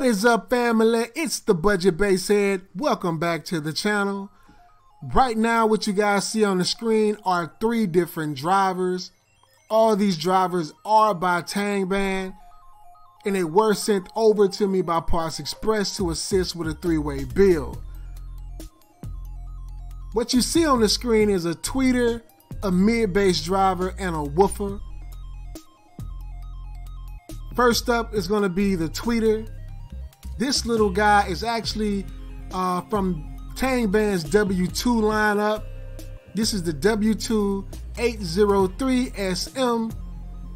What is up, family? It's the Budget Basshead. Welcome back to the channel. Right now, what you guys see on the screen are three different drivers. All these drivers are by Tang Tangband, and they were sent over to me by Parts Express to assist with a three-way build. What you see on the screen is a tweeter, a mid-bass driver, and a woofer. First up is going to be the tweeter. This little guy is actually uh, from Tangband's W2 lineup. This is the W2 803SM.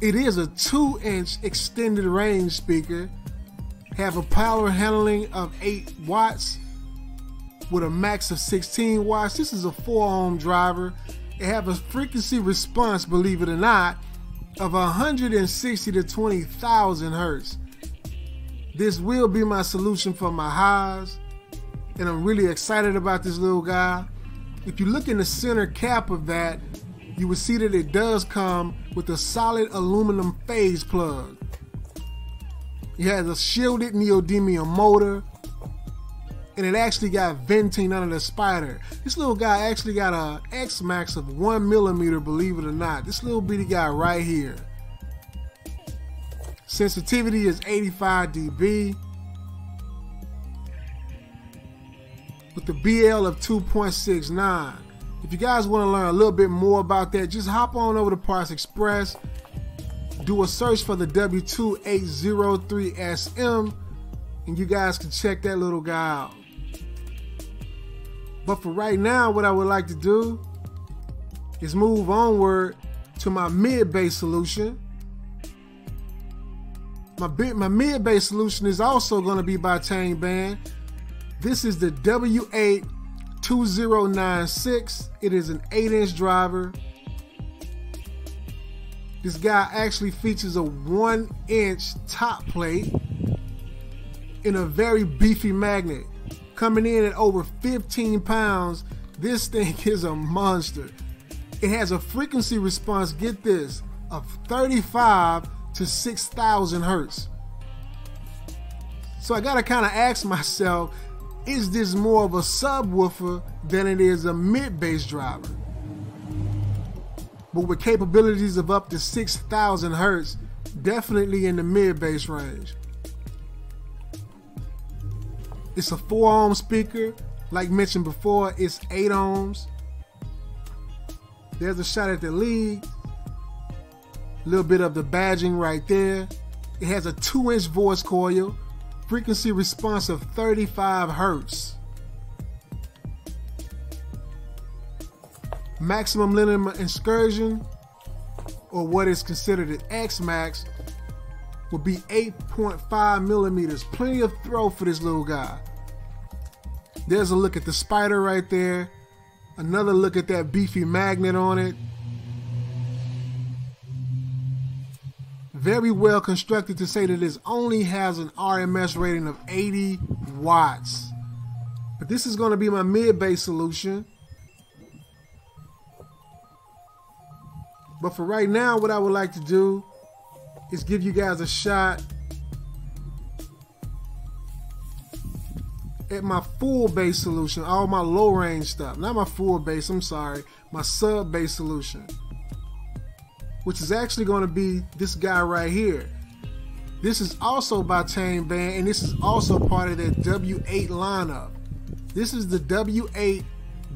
It is a 2 inch extended range speaker. Have a power handling of 8 watts with a max of 16 watts. This is a 4 ohm driver. It have a frequency response, believe it or not, of 160 to 20,000 hertz. This will be my solution for my highs, and I'm really excited about this little guy. If you look in the center cap of that, you will see that it does come with a solid aluminum phase plug. It has a shielded neodymium motor, and it actually got venting under the spider. This little guy actually got a X max of one millimeter, believe it or not. This little bitty guy right here. Sensitivity is 85 dB. With the BL of 2.69. If you guys want to learn a little bit more about that, just hop on over to Parts Express. Do a search for the W2803SM and you guys can check that little guy out. But for right now, what I would like to do is move onward to my mid-bass solution. My, my mid-bass solution is also going to be by Tangband. This is the W82096. It is an 8-inch driver. This guy actually features a 1-inch top plate in a very beefy magnet coming in at over 15 pounds. This thing is a monster. It has a frequency response, get this, of 35 to 6,000 hertz. So I gotta kind of ask myself, is this more of a subwoofer than it is a mid-bass driver? But with capabilities of up to 6,000 hertz, definitely in the mid-bass range. It's a 4 ohm speaker. Like mentioned before, it's 8 ohms. There's a shot at the lead. Little bit of the badging right there. It has a 2 inch voice coil. Frequency response of 35 hertz. Maximum linear excursion, or what is considered an X max, will be 8.5 millimeters. Plenty of throw for this little guy. There's a look at the spider right there. Another look at that beefy magnet on it. Very well constructed to say that this only has an RMS rating of 80 watts. But this is going to be my mid-bass solution. But for right now, what I would like to do is give you guys a shot at my full bass solution, all my low range stuff. Not my full bass, I'm sorry, my sub bass solution. Which is actually going to be this guy right here. This is also by Tangband, and this is also part of that W8 lineup. This is the W8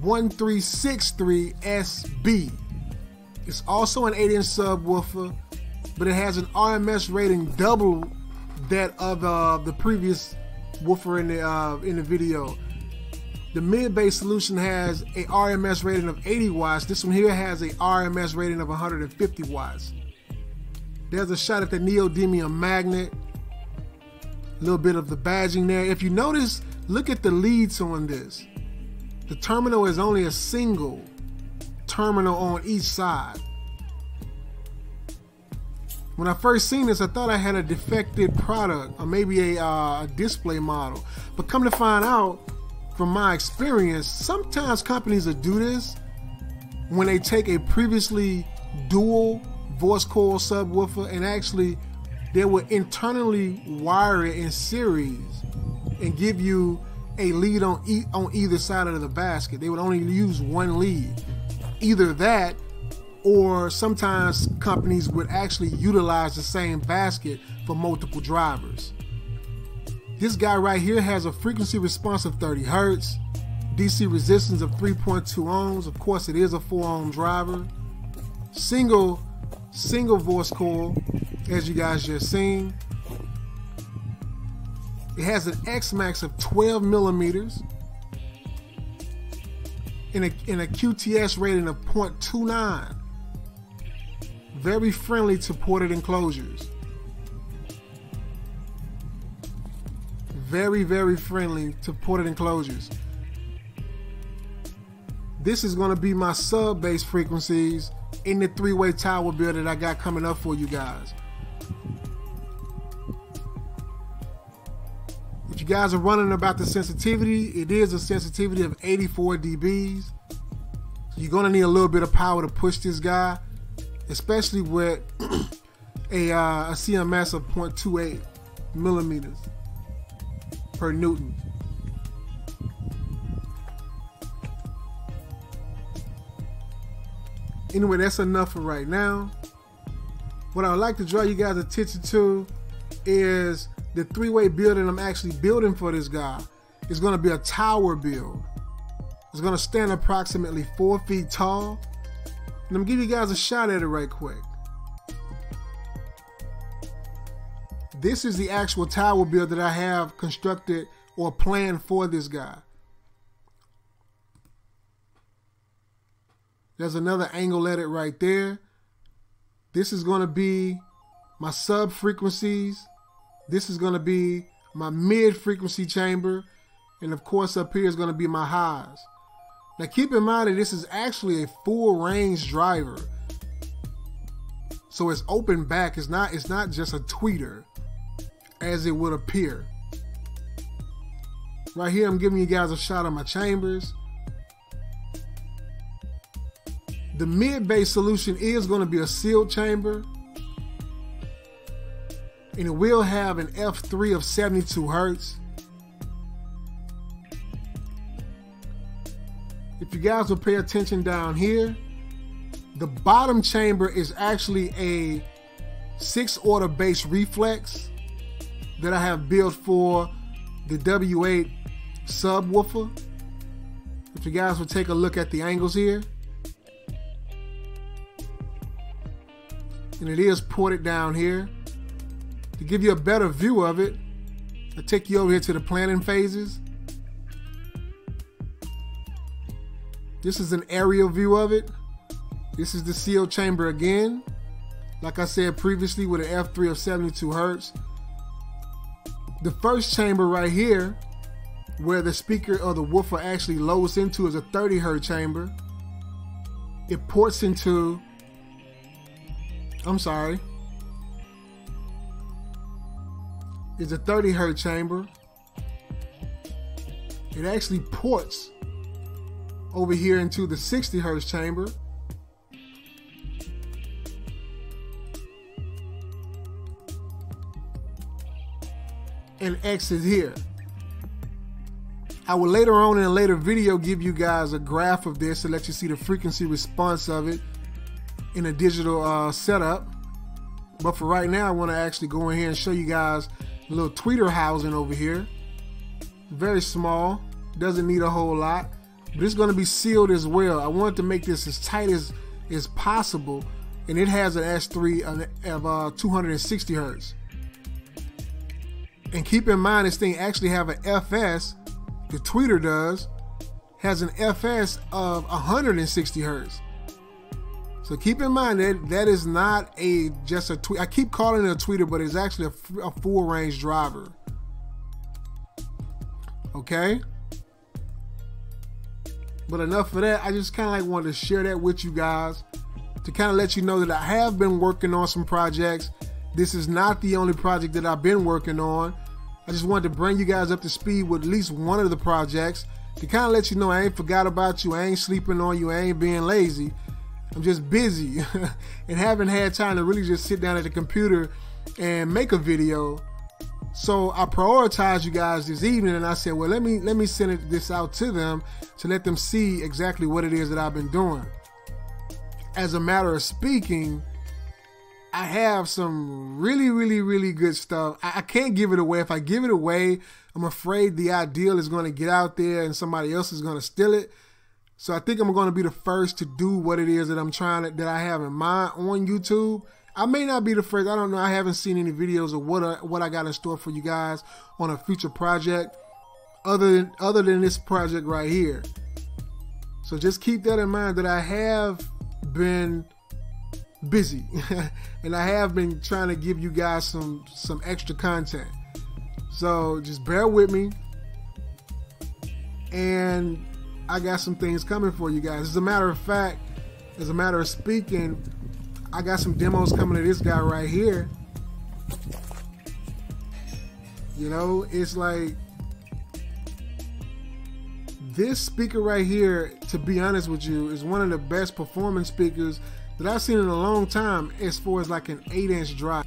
1363SB. It's also an 8 inch subwoofer but it has an RMS rating double that of uh, the previous woofer in the uh, in the video. The mid-bass solution has a RMS rating of 80 watts. This one here has a RMS rating of 150 watts. There's a shot at the neodymium magnet. A little bit of the badging there. If you notice, look at the leads on this. The terminal is only a single terminal on each side. When I first seen this, I thought I had a defective product or maybe a, uh, a display model. But come to find out, from my experience, sometimes companies will do this when they take a previously dual voice coil subwoofer and actually they would internally wire it in series and give you a lead on e- on either side of the basket. They would only use one lead. Either that or sometimes companies would actually utilize the same basket for multiple drivers. This guy right here has a frequency response of 30 hertz, DC resistance of 3.2 ohms. Of course, it is a 4 ohm driver. Single, single voice coil, as you guys just seen. It has an X max of 12 millimeters and a, a QTS rating of 0.29. Very friendly to ported enclosures. Very, very friendly to ported enclosures. This is going to be my sub bass frequencies in the three way tower build that I got coming up for you guys. If you guys are running about the sensitivity, it is a sensitivity of 84 dBs. You're going to need a little bit of power to push this guy, especially with a, uh, a CMS of 0.28 millimeters per Newton. Anyway, that's enough for right now. What I would like to draw you guys' attention to is the three-way building I'm actually building for this guy. It's going to be a tower build. It's going to stand approximately four feet tall. And I'm to give you guys a shot at it right quick. This is the actual tower build that I have constructed or planned for this guy. There's another angle at it right there. This is going to be my sub frequencies. This is going to be my mid frequency chamber. And of course up here is going to be my highs. Now keep in mind that this is actually a full range driver. So it's open back. It's not, it's not just a tweeter as it would appear. Right here, I'm giving you guys a shot of my chambers. The mid-bass solution is going to be a sealed chamber. And it will have an F3 of 72 Hertz. If you guys will pay attention down here, the bottom chamber is actually a six order bass reflex that I have built for the W8 subwoofer. If you guys would take a look at the angles here. and it is ported down here. To give you a better view of it, i take you over here to the planning phases. This is an aerial view of it. This is the sealed chamber again. Like I said previously with an F3 of 72 Hertz. The first chamber right here, where the speaker or the woofer actually loads into is a 30 Hertz chamber. It ports into I'm sorry, is a 30 hertz chamber. It actually ports over here into the 60 hertz chamber. And X is here. I will later on in a later video give you guys a graph of this to let you see the frequency response of it in a digital uh, setup. But for right now, I want to actually go in here and show you guys a little tweeter housing over here. Very small, doesn't need a whole lot, but it's going to be sealed as well. I wanted to make this as tight as, as possible, and it has an F3 of uh, 260 hertz. And keep in mind, this thing actually have an FS, the tweeter does, has an FS of 160 hertz. So keep in mind that that is not a just a tweet. I keep calling it a tweeter, but it's actually a, a full range driver. Okay. But enough for that. I just kind of like wanted to share that with you guys to kind of let you know that I have been working on some projects. This is not the only project that I've been working on. I just wanted to bring you guys up to speed with at least one of the projects to kind of let you know I ain't forgot about you. I ain't sleeping on you. I ain't being lazy. I'm just busy and haven't had time to really just sit down at the computer and make a video. So I prioritized you guys this evening, and I said, well, let me let me send it, this out to them to let them see exactly what it is that I've been doing. As a matter of speaking, I have some really, really, really good stuff. I, I can't give it away. If I give it away, I'm afraid the ideal is going to get out there and somebody else is going to steal it. So I think I'm going to be the first to do what it is that I'm trying to, that I have in mind on YouTube. I may not be the first. I don't know. I haven't seen any videos of what I, what I got in store for you guys on a future project, other than other than this project right here. So just keep that in mind that I have been busy, and I have been trying to give you guys some some extra content. So just bear with me, and I got some things coming for you guys. As a matter of fact, as a matter of speaking, I got some demos coming to this guy right here. You know, it's like this speaker right here, to be honest with you, is one of the best performance speakers that I've seen in a long time as far as like an 8 inch drive.